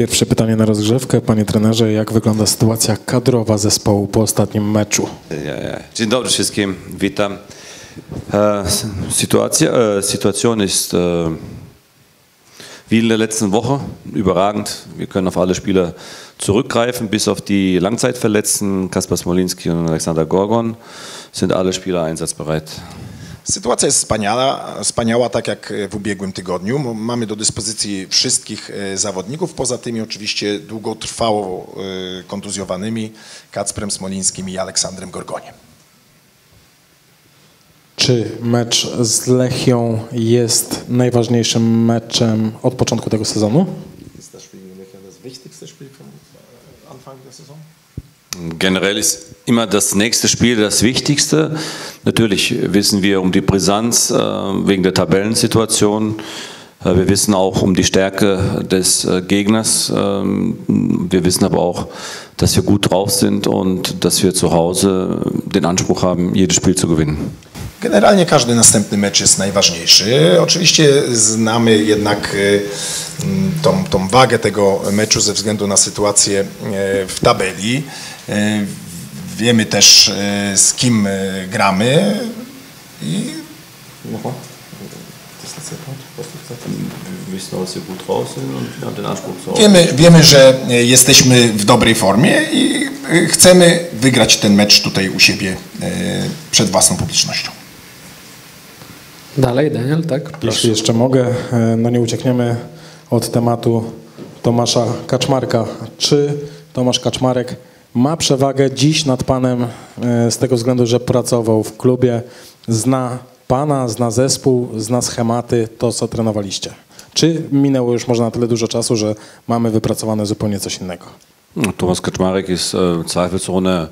Pierwsze pytanie na rozgrzewkę. Panie trenerze, jak wygląda sytuacja kadrowa zespołu po ostatnim meczu? Dzień dobry wszystkim, witam. Äh, Situatia, äh, Situation ist äh, wie in der letzten Woche überragend. Wir können auf alle Spieler zurückgreifen, bis auf die Langzeitverletzten, Kaspar Smolinski und Alexander Gorgon, sind alle Spieler einsatzbereit. Sytuacja jest wspaniała, wspaniała, tak jak w ubiegłym tygodniu. Mamy do dyspozycji wszystkich e, zawodników, poza tymi oczywiście długotrwało e, kontuzjowanymi Kacprem Smolińskim i Aleksandrem Gorgoniem. Czy mecz z Lechią jest najważniejszym meczem od początku tego sezonu? Jest das Spiel gegen Lechia das wichtigste Spiel vom Anfang der Saison? Generell ist immer das nächste Spiel das Wichtigste. Natürlich wissen wir um die Brisanz äh, wegen der Tabellensituation. Äh, Wir wissen auch um die Stärke des äh, Gegners. Ähm, Wir wissen aber auch, dass wir gut drauf sind und dass wir zu Hause den Anspruch haben, jedes Spiel zu gewinnen. Generalnie każdy następny mecz jest najważniejszy. Oczywiście znamy jednak e, m, tą, tą wagę tego meczu ze względu na sytuację e, w tabeli. E, Wiemy też e, z kim gramy i wiemy, wiemy, że jesteśmy w dobrej formie i chcemy wygrać ten mecz tutaj u siebie przed własną publicznością. Dalej, Daniel, tak? Jeśli jeszcze mogę, e, no nie uciekniemy od tematu Tomasza Kaczmarka. Czy Tomasz Kaczmarek ma przewagę dziś nad panem e, z tego względu, że pracował w klubie, zna pana, zna zespół, zna schematy, to co trenowaliście? Czy minęło już może na tyle dużo czasu, że mamy wypracowane zupełnie coś innego? Thomas Kaczmarek ist äh, zweifelsohne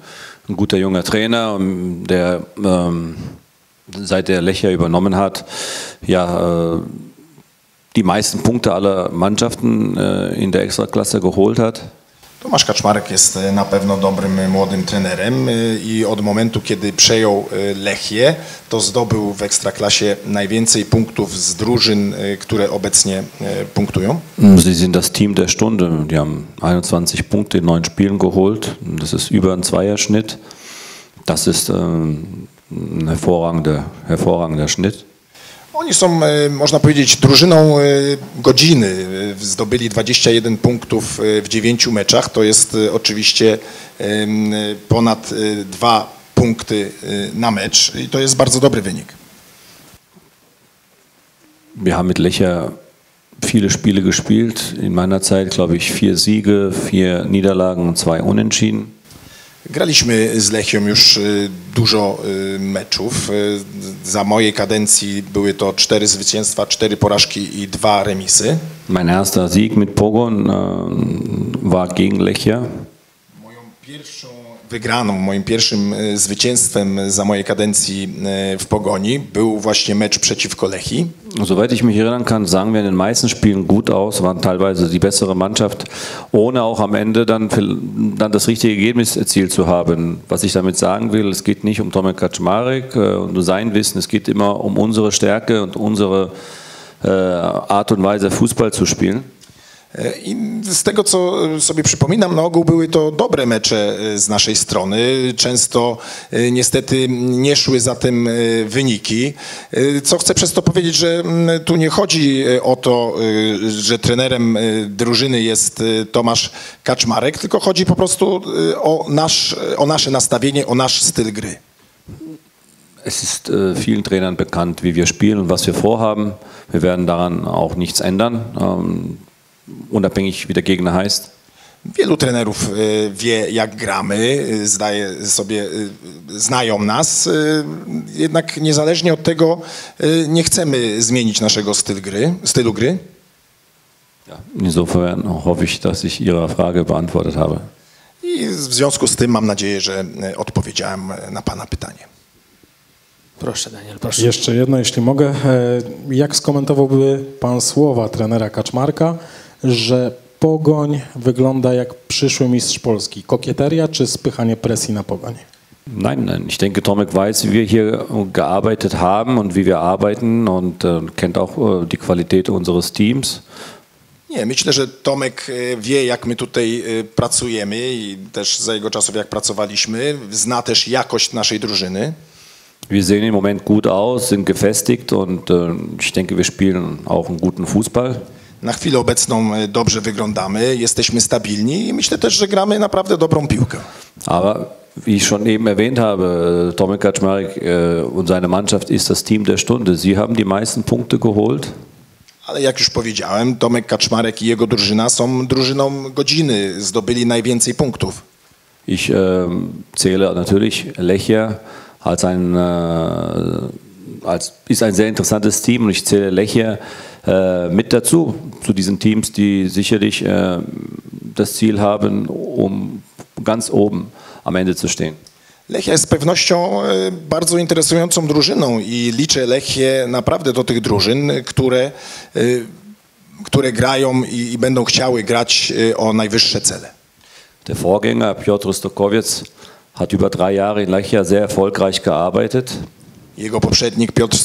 ein guter junger Trainer, der ähm, seit er Lechia übernommen hat, ja äh, die meisten Punkte aller Mannschaften äh, in der Extraklasse geholt hat. Tomasz Kaczmarek jest e, na pewno dobrym e, młodym trenerem e, i od momentu, kiedy przejął Lechię, to zdobył w Ekstraklasie najwięcej punktów z drużyn, które obecnie punktują. Sie sind das Team der Stunde. Die haben 21 Punkte in neun Spielen geholt. Das ist über ein Zweierschnitt. Das ist ähm, hervorragender, hervorragender Schnitt. Oni są, e, można powiedzieć, drużyną e, godziny. E, Zdobyli 21 punktów w 9 meczach. To jest oczywiście ponad e, dwa punkty na mecz i to jest bardzo dobry wynik. Wir haben mit Lecher viele Spiele gespielt. In meiner Zeit, glaube ich, vier Siege, vier Niederlagen und zwei Unentschieden. Graliśmy z Lechią już y, dużo y, meczów. Y, Za mojej kadencji były to cztery zwycięstwa, cztery porażki i dwa remisy. Mein erster Sieg mit Pogon äh, war gegen Lechia. Moją pierwszą wygraną, moim pierwszym y, zwycięstwem za mojej kadencji y, w Pogoni był właśnie mecz przeciwko Lechii. Soweit ich mich erinnern kann, sahen wir in den meisten Spielen gut aus, waren teilweise die bessere Mannschaft, ohne auch am Ende dann, dann das richtige Ergebnis erzielt zu haben. Was ich damit sagen will, es geht nicht um Tomek Kaczmarek äh, und sein Wissen, es geht immer um unsere Stärke und unsere äh, Art und Weise, Fußball zu spielen. I z tego, co e, sobie przypominam, na ogół były to dobre mecze e, z naszej strony. Często e, niestety nie szły za tym wyniki. Co chcę przez to powiedzieć, że mm, tu nie chodzi o to, że trenerem drużyny jest Tomasz Kaczmarek, tylko chodzi po prostu o, nasz, o nasze nastawienie, o nasz styl gry. Es ist äh, vielen Trainern bekannt, wie wir spielen und was wir vorhaben. Wir werden daran auch nichts ändern, ähm, unabhängig wie der Gegner heißt. Wielu trenerów e, wie, jak gramy, e, zdaje sobie, e, znają nas, jednak niezależnie od tego nie chcemy zmienić naszego styl gry, stylu gry. Ja, insofern hoffe ich, dass ich Ihre Frage beantwortet habe. I w związku z tym mam nadzieję, że odpowiedziałem na Pana pytanie. Proszę, Daniel, proszę. Jeszcze jedno, jeśli mogę. Jak skomentowałby pan słowa trenera Kaczmarka, że Pogoń wygląda jak przyszły mistrz Polski? Kokieteria czy spychanie presji na Pogoń? Nein, nein. Ich denke, Tomek weiß, wie wir hier gearbeitet haben und wie wir arbeiten und äh, kennt auch äh, die Qualität unseres Teams. Nie, myślę, że Tomek e, wie, jak my tutaj e, pracujemy i też za jego czasów, jak pracowaliśmy. Zna też jakość naszej drużyny. Wir sehen im Moment gut aus, sind gefestigt und äh, ich denke, wir spielen auch einen guten Fußball. Na chwilę obecną e, dobrze wyglądamy, jesteśmy stabilni i myślę też, że gramy naprawdę dobrą piłkę. Aber wie ich schon eben erwähnt habe, äh, Tomek Kaczmarek äh, und seine Mannschaft ist das Team der Stunde. Sie haben die meisten Punkte geholt. Ale jak już powiedziałem, Tomek Kaczmarek i jego drużyna są drużyną godziny, zdobyli najwięcej punktów. Ich ähm, zähle natürlich Lechia als ein, äh, als, ist ein sehr interessantes Team und ich zähle Lechia äh, mit dazu, zu diesen Teams, die sicherlich äh, das Ziel haben, um ganz oben am Ende zu stehen. Lechia jest z pewnością e, bardzo interesującą drużyną i liczę Lechię naprawdę do tych drużyn, które, e, które grają i, i będą chciały grać e, o najwyższe cele. Der Vorgänger Piotr Stokowiec hat über drei Jahre in Lechia sehr erfolgreich gearbeitet. Jego poprzednik Piotr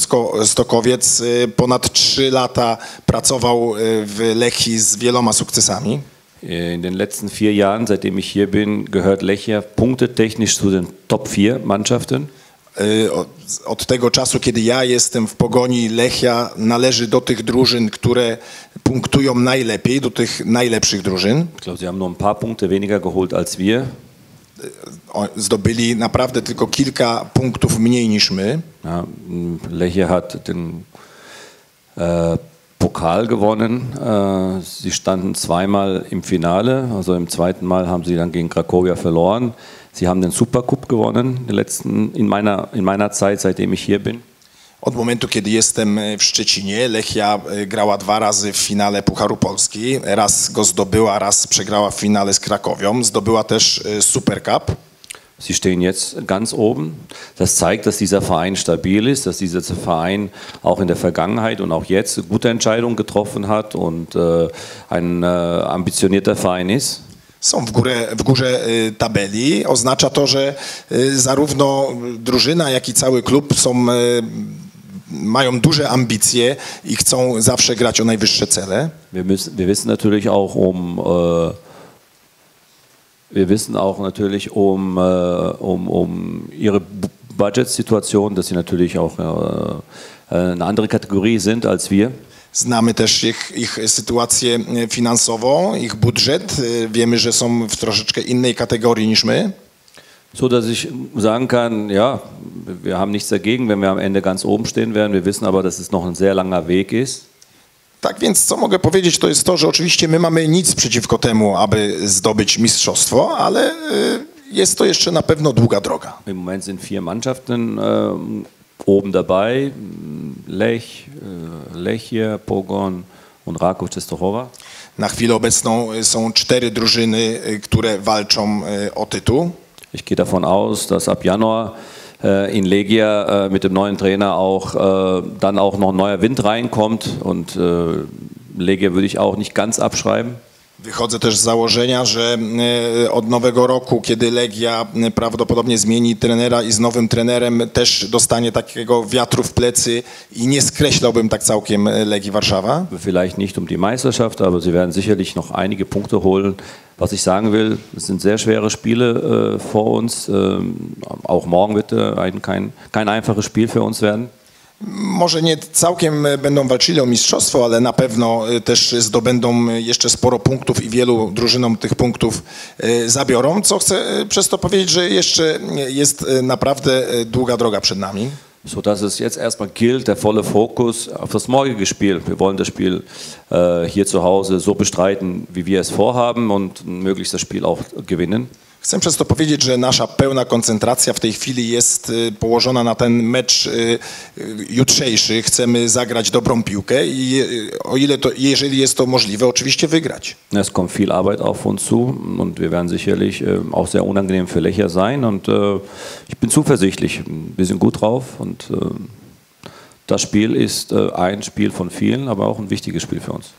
Stokowiec e, ponad 3 lata pracował e, w Lechii z wieloma sukcesami. In den letzten vier Jahren, seitdem ich hier bin, gehört Lechia punktetechnisch zu den Top 4 Mannschaften. Od, od tego czasu, kiedy ja jestem w pogoni, Lechia należy do tych drużyn, które punktują najlepiej, do tych najlepszych drużyn. Ich glaube, sie haben nur ein paar Punkte weniger geholt als wir. Zdobyli naprawdę tylko kilka punktów mniej niż my. Ja, Lechia hat den äh, Pokal gewonnen. Äh, sie standen zweimal im Finale, also im zweiten Mal haben sie dann gegen Krakowia verloren. Sie haben den Supercup gewonnen, den letzten, in, meiner, in meiner Zeit, seitdem ich hier bin. Od momentu, kiedy jestem e, w Szczecinie, Lechia e, grała dwa razy w finale Pucharu Polski. Raz go zdobyła, raz przegrała w finale z Krakowią. Zdobyła też e, Super Cup. Sie stehen jetzt ganz oben. Das zeigt, dass dieser Verein stabil ist, dass dieser Verein auch in der Vergangenheit und auch jetzt gute Entscheidungen getroffen hat und äh, ein äh, ambitionierter Verein ist. Są w, górę, w górze tabeli. Oznacza to, że zarówno drużyna, jak i cały klub są, mają duże ambicje i chcą zawsze grać o najwyższe cele. Wir, müssen, wir wissen natürlich auch um äh, wir wissen auch natürlich um, äh, um, um ihre Bu- Budgetsituation, dass sie natürlich auch äh, äh, eine andere Kategorie sind als wir. Znamy też ich, ich sytuację e, finansową, ich budżet. E, Wiemy, że są w troszeczkę innej kategorii niż my. So dass ich sagen kann, ja, wir haben nichts dagegen, wenn wir am Ende ganz oben stehen werden. Wir wissen aber, dass es noch ein sehr langer Weg ist. Tak więc co mogę powiedzieć, to jest to, że oczywiście my mamy nic przeciwko temu, aby zdobyć mistrzostwo, ale y, jest to jeszcze na pewno długa droga. Im Moment sind vier Mannschaften äh, oben dabei: Lech, äh, Pogon und Raków Częstochowa. Na chwilę obecną y, są cztery drużyny, y, które walczą o tytuł. Ich gehe davon aus, dass ab Januar in Legia äh, mit dem neuen Trainer auch äh, dann auch noch ein neuer Wind reinkommt und äh, Legia würde ich auch nicht ganz abschreiben. Wychodzę też z założenia, że y, od nowego roku, kiedy Legia y, prawdopodobnie zmieni trenera i z nowym trenerem też dostanie takiego wiatru w plecy i nie skreślałbym tak całkiem y, Legii Warszawa. Vielleicht nicht um die Meisterschaft, aber sie werden sicherlich noch einige Punkte holen. Was ich sagen will, es sind sehr schwere Spiele äh, vor uns. Ähm, auch morgen wird äh, ein, kein, kein einfaches Spiel für uns werden. Może nie całkiem e, będą walczyli o mistrzostwo, ale na pewno e, też zdobędą e, jeszcze sporo punktów i wielu drużynom tych punktów zabiorą, co chcę przez to powiedzieć, że jeszcze jest naprawdę długa droga przed nami. Sodass es jetzt erstmal gilt, der volle Fokus auf das morgige Spiel. Wir wollen das Spiel äh, hier zu Hause so bestreiten, wie wir es vorhaben und möglichst das Spiel auch gewinnen. Chcę przez to powiedzieć, że nasza pełna koncentracja w tej chwili jest e, położona na ten mecz e, e, jutrzejszy. Chcemy zagrać dobrą piłkę i o ile to, jeżeli jest to możliwe, oczywiście wygrać. Es kommt viel Arbeit auf uns zu und wir werden sicherlich äh, auch sehr unangenehm für Lechia sein. Und äh, ich bin zuversichtlich. Wir sind gut drauf und äh, das Spiel ist äh, ein Spiel von vielen, aber auch ein wichtiges Spiel für uns.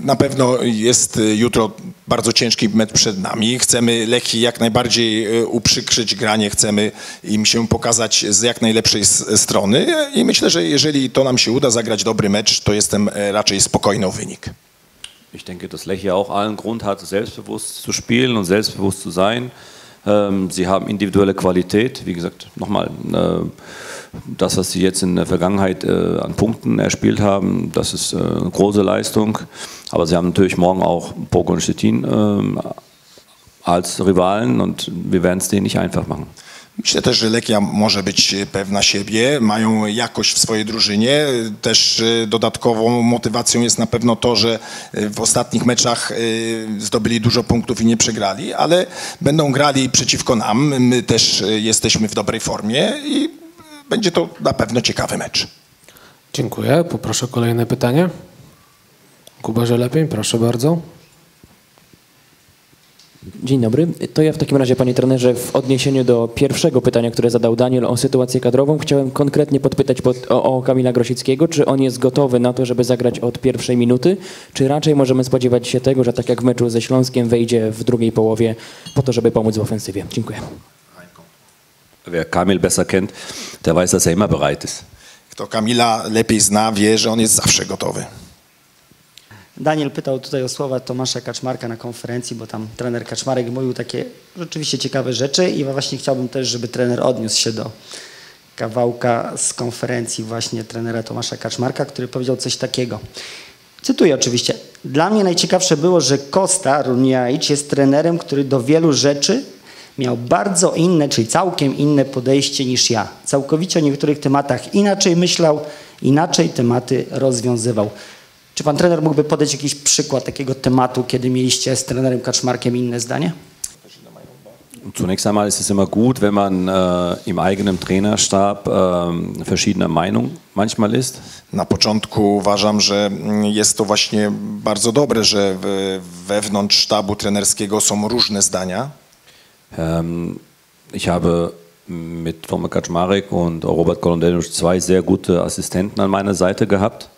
Na pewno jest y, jutro bardzo ciężki mecz przed nami. Chcemy Lechii jak najbardziej y, uprzykrzyć granie, chcemy im się pokazać z jak najlepszej strony i myślę, że jeżeli to nam się uda zagrać dobry mecz, to jestem e, raczej spokojny o wynik. ich denke, dass Lechia auch allen Grund hat, selbstbewusst zu spielen und selbstbewusst zu sein. Ähm, sie haben individuelle Qualität. Wie gesagt, nochmal, äh, das, was sie jetzt in der Vergangenheit äh, an Punkten erspielt haben, das ist äh, eine große Leistung. Aber sie haben natürlich morgen auch Pogo und Stettin ähm, als Rivalen und wir werden es denen nicht einfach machen. Myślę też, że Lekia może być pewna siebie, mają jakość w swojej drużynie. Też e, dodatkową motywacją jest na pewno to, że e, w ostatnich meczach e, zdobyli dużo punktów i nie przegrali, ale będą grali przeciwko nam. My też jesteśmy w dobrej formie i będzie to na pewno ciekawy mecz. Dziękuję. Poproszę o kolejne pytanie. Kubarze lepiej, proszę bardzo. Dzień dobry. To ja w takim razie, panie trenerze, w odniesieniu do pierwszego pytania, które zadał Daniel o sytuację kadrową, chciałem konkretnie podpytać pod, o, o Kamila Grosickiego, czy on jest gotowy na to, żeby zagrać od pierwszej minuty, czy raczej możemy spodziewać się tego, że tak jak w meczu ze Śląskiem wejdzie w drugiej połowie po to, żeby pomóc w ofensywie. Dziękuję. Wer Kamil besser kennt, der weiß, dass er immer bereit ist. Kto Kamila lepiej zna, wie, że on jest zawsze gotowy. Daniel pytał tutaj o słowa Tomasza Kaczmarka na konferencji, bo tam trener Kaczmarek mówił takie rzeczywiście ciekawe rzeczy i właśnie chciałbym też, żeby trener odniósł się do kawałka z konferencji właśnie trenera Tomasza Kaczmarka, który powiedział coś takiego. Cytuję oczywiście. Dla mnie najciekawsze było, że Kosta Runiaic jest trenerem, który do wielu rzeczy miał bardzo inne, czyli całkiem inne podejście niż ja. Całkowicie o niektórych tematach inaczej myślał, inaczej tematy rozwiązywał. Czy pan trener mógłby podać jakiś przykład takiego tematu, kiedy mieliście z trenerem Kaczmarkiem inne zdanie? Zunächst einmal ist es immer gut, wenn man äh, im eigenen Trainerstab äh, verschiedener Meinung manchmal ist. Na początku uważam, że mm, jest to właśnie bardzo dobre, że wewnątrz sztabu trenerskiego są różne zdania. Ähm, ich habe mit Tomek Kaczmarek und Robert Kolondelus zwei sehr gute Assistenten an meiner Seite gehabt.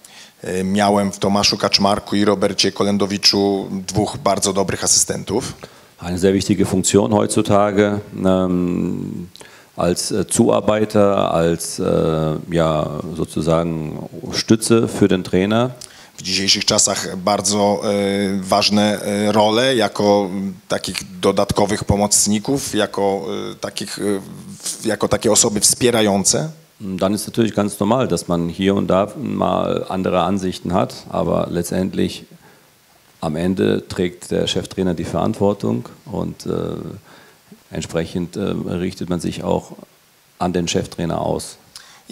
Miałem w Tomaszu Kaczmarku i Robercie Kolendowiczu dwóch bardzo dobrych asystentów. Eine sehr wichtige Funktion heutzutage ähm, als äh, Zuarbeiter, als äh, ja, sozusagen Stütze für den Trainer. W dzisiejszych czasach bardzo e, ważne e, role jako takich dodatkowych pomocników, jako, e, takich, jako takie osoby wspierające. Dann ist natürlich ganz normal, dass man hier und da mal andere Ansichten hat, aber letztendlich am Ende trägt der Cheftrainer die Verantwortung und äh, entsprechend äh, richtet man sich auch an den Cheftrainer aus.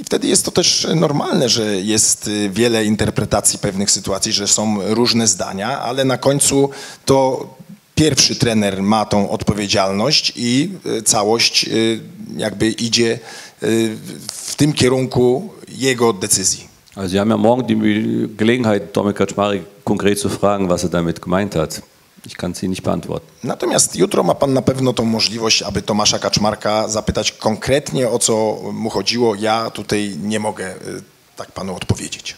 I wtedy jest to też normalne, że jest y, wiele interpretacji pewnych sytuacji, że są różne zdania, ale na końcu to pierwszy trener ma tą odpowiedzialność i y, całość y, jakby idzie w tym kierunku jego decyzji. Also Sie haben ja morgen die Gelegenheit, Dominik Kaczmarek konkret zu fragen, was er damit gemeint hat. Ich kann Ihnen nicht beantworten. Natomiast jutro ma pan na pewno tą możliwość, aby Tomasza Kaczmarka zapytać konkretnie o co mu chodziło. Ja tutaj nie mogę y, tak panu odpowiedzieć.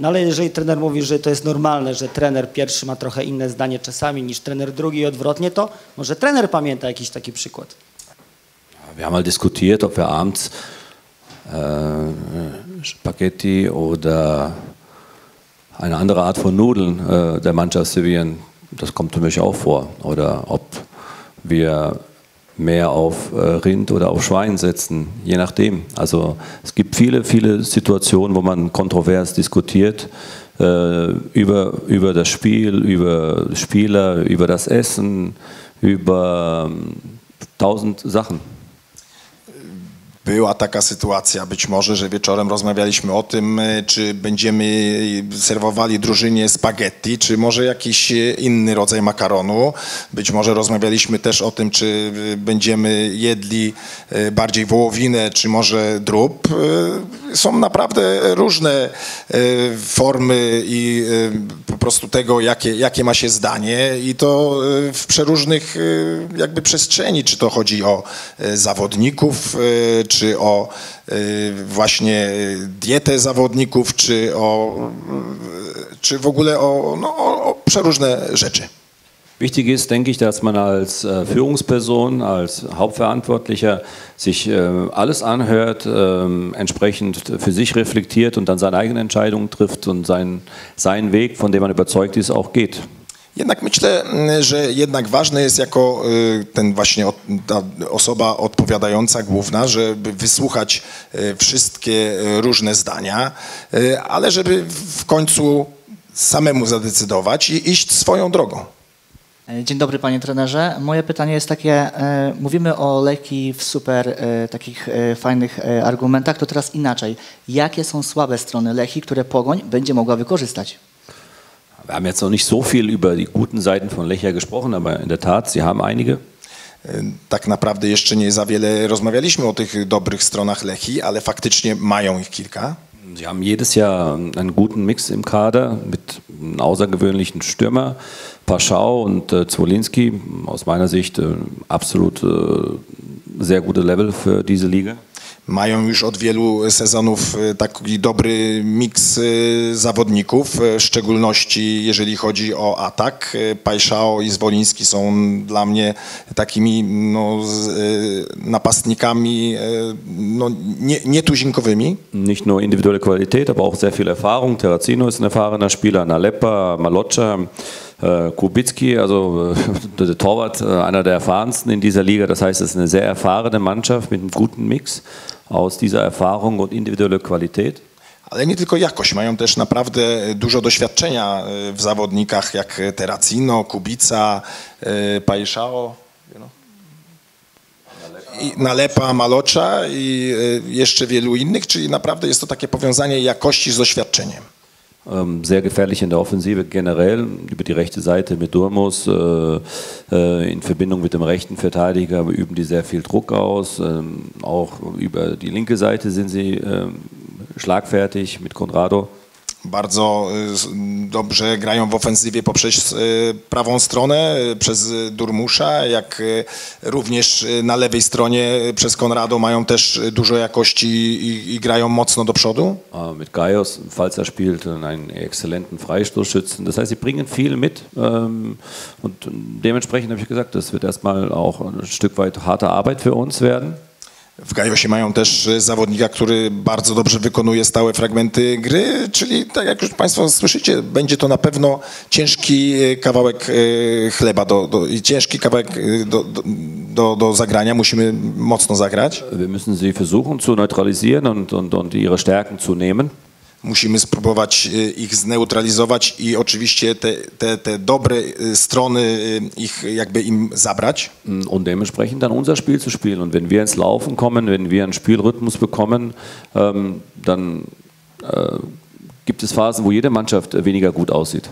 No ale jeżeli trener mówi, że to jest normalne, że trener pierwszy ma trochę inne zdanie czasami niż trener drugi i odwrotnie, to może trener pamięta jakiś taki przykład. Wir haben mal diskutiert, ob wir abends äh, Spaghetti oder eine andere Art von Nudeln äh, der Mannschaft servieren. Das kommt für mich auch vor. Oder ob wir mehr auf äh, Rind oder auf Schwein setzen, je nachdem. Also es gibt viele, viele Situationen, wo man kontrovers diskutiert äh, über, über das Spiel, über Spieler, über das Essen, über ähm, tausend Sachen. Była taka sytuacja być może, że wieczorem rozmawialiśmy o tym, e, czy będziemy serwowali drużynie spaghetti, czy może jakiś e, inny rodzaj makaronu. Być może rozmawialiśmy też o tym, czy e, będziemy jedli e, bardziej wołowinę, czy może drób. E, Są naprawdę różne e, formy i e, po prostu tego, jakie, jakie ma się zdanie i to e, w przeróżnych e, jakby przestrzeni, czy to chodzi o e, zawodników, e, czy o e, właśnie e, dietę zawodników, czy o, e, czy w ogóle o, no, o, przeróżne rzeczy. Wichtig ist, denke ich, dass man als äh, Führungsperson, als Hauptverantwortlicher sich äh, alles anhört, äh, entsprechend für sich reflektiert und dann seine eigenen Entscheidungen trifft und sein, seinen Weg, von dem man überzeugt ist, auch geht. Jednak myślę, mm, że jednak ważne jest jako y, ten właśnie ta osoba odpowiadająca, główna, żeby wysłuchać y, wszystkie y, różne zdania, ale żeby w końcu samemu zadecydować i iść swoją drogą. E, Dzień dobry panie trenerze. Moje pytanie jest takie, e, mówimy o leki w super e, takich fajnych argumentach, to teraz inaczej. Jakie są słabe strony Lechi, które Pogoń będzie mogła wykorzystać? Wir haben jetzt noch nicht so viel über die guten Seiten von Lechia gesprochen, aber in der Tat, sie haben einige. Tak naprawdę jeszcze nie za wiele rozmawialiśmy o tych dobrych stronach Lechi, ale faktycznie mają ich kilka. Sie haben jedes Jahr einen guten Mix im Kader mit einem außergewöhnlichen Stürmer, Paschau und äh, Zwolinski. Aus meiner Sicht äh, absolut äh, sehr gute Level für diese Liga. Mają już od wielu sezonów y, taki dobry miks y, zawodników, y, w szczególności jeżeli chodzi o atak. Pajszao i Zwoliński są dla mnie takimi no, napastnikami no, nie, nietuzinkowymi. Nicht nur individuelle Qualität, aber auch sehr viel Erfahrung. Terrazino ist ein erfahrener Spieler, Nalepa, Maloccia, äh, Kubicki, also äh, der Torwart, äh, einer der erfahrensten in dieser Liga. Das heißt, es ist eine sehr erfahrene Mannschaft mit einem guten Mix aus dieser Erfahrung und individueller Qualität. Ale nie tylko jakość, mają też naprawdę dużo doświadczenia y, w zawodnikach jak Terracino, Kubica, Pajszao. Nalepa, Malocza i jeszcze wielu innych, czyli naprawdę jest to takie powiązanie jakości z doświadczeniem. Ähm, sehr gefährlich in der Offensive generell, über die rechte Seite mit Durmus, äh, äh, in Verbindung mit dem rechten Verteidiger üben die sehr viel Druck aus. Ähm, auch über die linke Seite sind sie ähm, schlagfertig mit Conrado. Bardzo y, dobrze grają w ofensywie poprzez y, prawą stronę, y, przez Durmusza, jak również na lewej stronie przez Konrado mają też dużo jakości i, i grają mocno do przodu. Äh, mit Gaius, falls er spielt, einen exzellenten Freistoßschützen. Das heißt, sie bringen viel mit. Ähm, und dementsprechend habe ich gesagt, das wird erstmal auch ein Stück weit harte Arbeit für uns werden. W Gajosie mają też e, zawodnika, który bardzo dobrze wykonuje stałe fragmenty gry, czyli tak jak już Państwo słyszycie, będzie to na pewno ciężki e, kawałek e, chleba do, do, ciężki kawałek do, do, do zagrania. Musimy mocno zagrać. Wir müssen sie versuchen zu neutralisieren und, und, und ihre Stärken zu nehmen. Musimy spróbować e, ich zneutralizować i oczywiście te, te, te dobre e, strony e, ich jakby im zabrać. und dementsprechend dann unser Spiel zu spielen. Und wenn wir ins Laufen kommen, wenn wir einen Spielrhythmus bekommen, ähm, dann äh, gibt es Phasen, wo jede Mannschaft äh, weniger gut aussieht.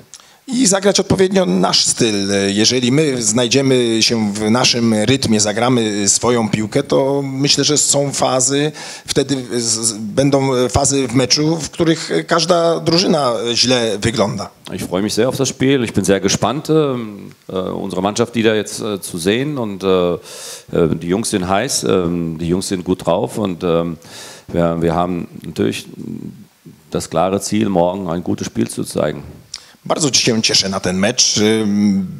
I zagrać odpowiednio nasz styl. Jeżeli my znajdziemy się w naszym rytmie, zagramy swoją piłkę, to myślę, że są fazy, wtedy będą fazy w meczu, w których każda drużyna źle wygląda. Ich freue mich sehr auf das Spiel. Ich bin sehr gespannt, ähm, äh, unsere Mannschaft wieder jetzt äh, zu sehen. Und äh, äh, die Jungs sind heiß, ähm, die Jungs sind gut drauf. Und ähm, wir, wir haben natürlich das klare Ziel, morgen ein gutes Spiel zu zeigen. Bardzo się cieszę na ten mecz.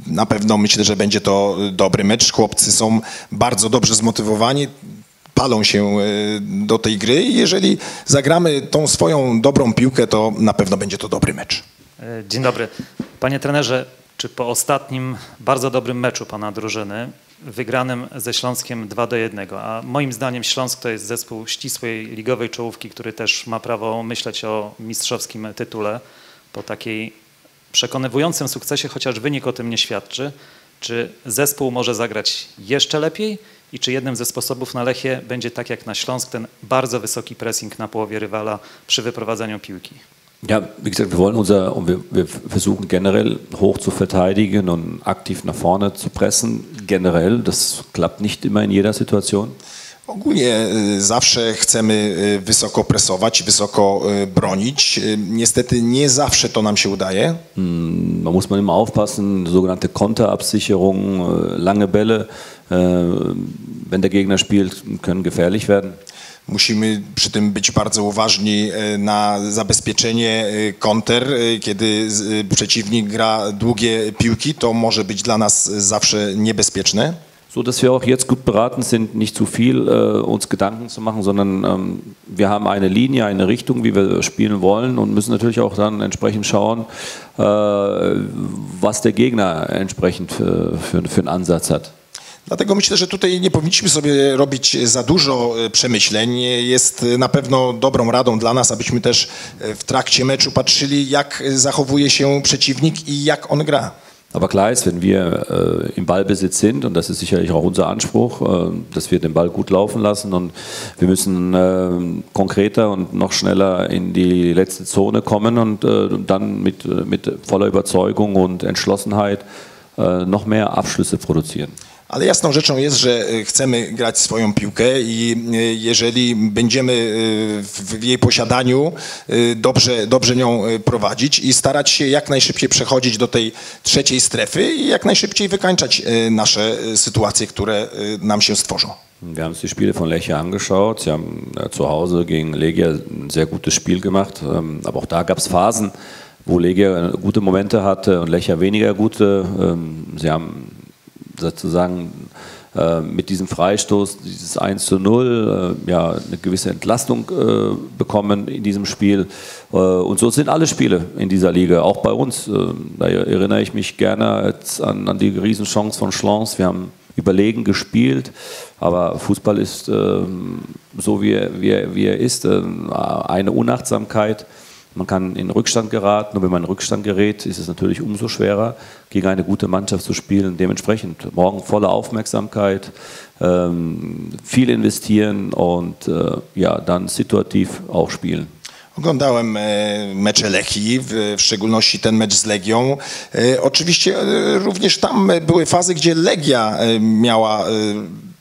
Na pewno myślę, że będzie to dobry mecz. Chłopcy są bardzo dobrze zmotywowani, palą się y, do tej gry jeżeli zagramy tą swoją dobrą piłkę, to na pewno będzie to dobry mecz. E, Dzień dobry. Panie trenerze, czy po ostatnim bardzo dobrym meczu pana drużyny, wygranym ze Śląskiem 2 do 1, a moim zdaniem Śląsk to jest zespół ścisłej ligowej czołówki, który też ma prawo myśleć o mistrzowskim tytule po takiej przekonywującym sukcesie, chociaż wynik o tym nie świadczy. Czy zespół może zagrać jeszcze lepiej i czy jednym ze sposobów na Lechie będzie tak jak na Śląsk ten bardzo wysoki pressing na połowie rywala przy wyprowadzaniu piłki? Ja, wie gesagt, wir wollen unser, wir, wir versuchen generell hoch zu verteidigen und aktiv nach vorne zu pressen. Generell, das klappt nicht immer in jeder Situation. Ogólnie y, zawsze chcemy y, wysoko presować, wysoko y, bronić. Niestety nie zawsze to nam się udaje. Da muss man immer aufpassen, sogenannte Konterabsicherung, lange Bälle. Wenn der Gegner spielt, können gefährlich werden. Musimy przy tym być bardzo uważni na zabezpieczenie konter. Kiedy przeciwnik gra długie piłki, to może być dla nas zawsze niebezpieczne. So dass wir auch jetzt gut beraten sind, nicht zu viel äh, uns Gedanken zu machen, sondern ähm, wir haben eine Linie, eine Richtung, wie wir spielen wollen und müssen natürlich auch dann entsprechend schauen, äh, was der Gegner entsprechend für, für, für einen Ansatz hat. Dlatego myślę, że tutaj nie powinniśmy sobie robić za dużo e, przemyśleń. Jest e, na pewno dobrą radą dla nas, abyśmy też e, w trakcie meczu patrzyli, jak zachowuje się przeciwnik i jak on gra. Aber klar ist, wenn wir äh, im Ballbesitz sind, und das ist sicherlich auch unser Anspruch, äh, dass wir den Ball gut laufen lassen und wir müssen äh, konkreter und noch schneller in die letzte Zone kommen und äh, dann mit, mit voller Überzeugung und Entschlossenheit äh, noch mehr Abschlüsse produzieren. Ale jasną rzeczą jest, że e, chcemy grać swoją piłkę i e, jeżeli będziemy e, w jej posiadaniu, dobrze, dobrze nią prowadzić i starać się jak najszybciej przechodzić do tej trzeciej strefy i jak najszybciej wykańczać nasze sytuacje, które nam się stworzą. Wir haben uns die Spiele von Lechia angeschaut. Sie haben äh, zu Hause gegen Legia ein sehr gutes Spiel gemacht. Ähm, aber auch da gab es Phasen, wo Legia äh, gute Momente hatte und Lechia weniger gute. Ähm, sie haben sozusagen äh, mit diesem Freistoß, dieses 1 zu 0, äh, ja, eine gewisse Entlastung äh, bekommen in diesem Spiel. Äh, und so sind alle Spiele in dieser Liga, auch bei uns. Äh, da erinnere ich mich gerne an, an die Riesenchance von Schlons. Wir haben überlegen gespielt, aber Fußball ist ähm, so, wie er, wie, er, wie er ist, ähm, eine Unachtsamkeit. Man kann in Rückstand geraten und wenn man in Rückstand gerät, ist es natürlich umso schwerer, gegen eine gute Mannschaft zu spielen. Dementsprechend morgen volle Aufmerksamkeit, ähm, viel investieren und äh, ja, dann situativ auch spielen. Oglądałem e, mecze Lechii, w, szczególności ten mecz z Legią. E, Oczywiście e, również tam były fazy, gdzie Legia miała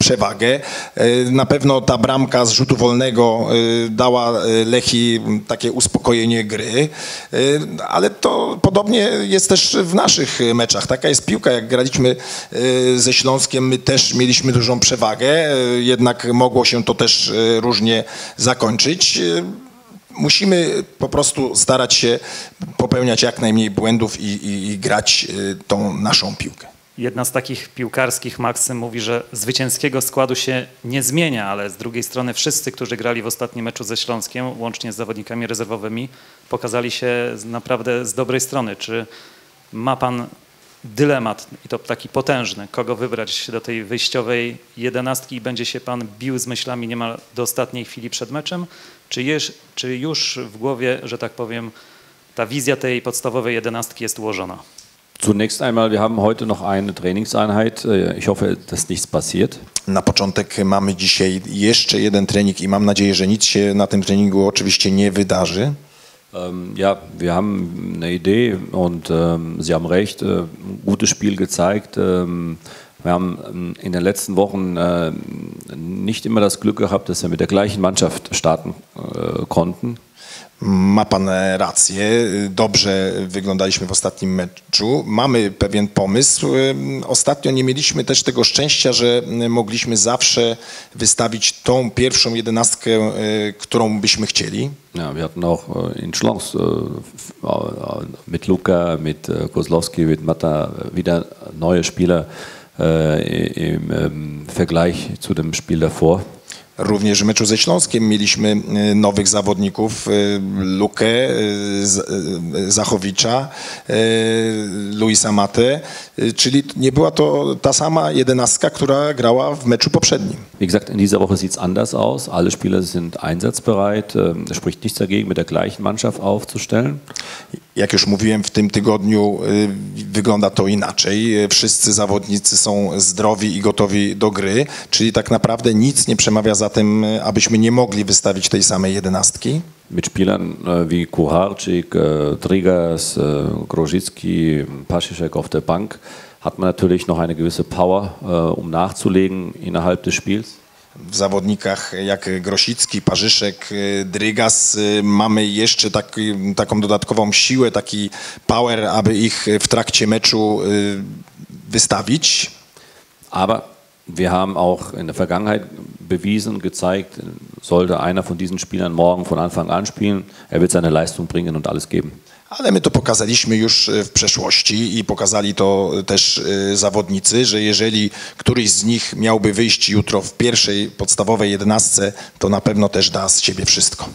przewagę. E, Na pewno ta bramka z rzutu wolnego e, dała e, Lechii takie uspokojenie gry, ale to podobnie jest też w naszych meczach. Taka jest piłka, jak graliśmy ze Śląskiem, my też mieliśmy dużą przewagę, jednak mogło się to też różnie zakończyć. Musimy po prostu starać się popełniać jak najmniej błędów i, i, i grać tą naszą piłkę. Jedna z takich piłkarskich maksym mówi, że zwycięskiego składu się nie zmienia, ale z drugiej strony wszyscy, którzy grali w ostatnim meczu ze Śląskiem, łącznie z zawodnikami rezerwowymi, pokazali się naprawdę z dobrej strony. Czy ma pan dylemat, i to taki potężny, kogo wybrać do tej wyjściowej jedenastki i będzie się pan bił z myślami niemal do ostatniej chwili przed meczem? Czy, jeż, czy już w głowie, że tak powiem, ta wizja tej podstawowej jedenastki jest ułożona? Zunächst einmal, wir haben heute noch eine Trainingseinheit. Äh, Ich hoffe, dass nichts passiert. Na początek mamy dzisiaj jeszcze jeden trening i mam nadzieję, że nic się na tym treningu oczywiście nie wydarzy. Ähm, ja, wir haben eine Idee und ähm, Sie haben recht, äh, gutes Spiel gezeigt. Ähm, wir haben ähm, in den letzten Wochen äh, nicht immer das Glück gehabt, dass wir mit der gleichen Mannschaft starten äh, konnten. Ma pan e, rację, dobrze wyglądaliśmy w ostatnim meczu. Mamy pewien pomysł. Ostatnio nie mieliśmy też tego szczęścia, że mogliśmy zawsze wystawić tą pierwszą jedenastkę, którą byśmy chcieli. Ja, wir hatten auch äh, in Schlons äh, mit Luca, mit äh, Kozlowski, mit Mata wieder neue Spieler im Vergleich zu dem Spiel davor. Również w meczu ze Śląskiem mieliśmy y, nowych zawodników, y, Lukę, y, Zachowicza, Luisa Mate, czyli nie była to ta sama jedenastka, która grała w meczu poprzednim. Wie gesagt, in dieser Woche sieht es anders aus. Alle Spieler sind einsatzbereit. Ähm, Es spricht nichts dagegen, mit der gleichen Mannschaft aufzustellen. Jak już mówiłem, w tym tygodniu y, wygląda to inaczej. Wszyscy zawodnicy są zdrowi i gotowi do gry, czyli tak naprawdę nic nie przemawia za tym, abyśmy nie mogli wystawić tej samej jedenastki. Mit Spielern äh, wie Kuharczyk, äh, Trigas, äh, Grozicki, Paschisek auf der Bank hat man natürlich noch eine gewisse Power, äh, um nachzulegen innerhalb des Spiels. W zawodnikach jak Grosicki, Parzyszek, y, Drygas y, mamy jeszcze taki, taką dodatkową siłę, taki power, aby ich w trakcie meczu y, wystawić. Aber wir haben auch in der Vergangenheit bewiesen, gezeigt, sollte einer von diesen Spielern morgen von Anfang an spielen, er wird seine Leistung bringen und alles geben. Ale my to pokazaliśmy już e, w przeszłości i pokazali to też e, zawodnicy, że jeżeli któryś z nich miałby wyjść jutro w pierwszej podstawowej jedenastce, to na pewno też da z siebie wszystko.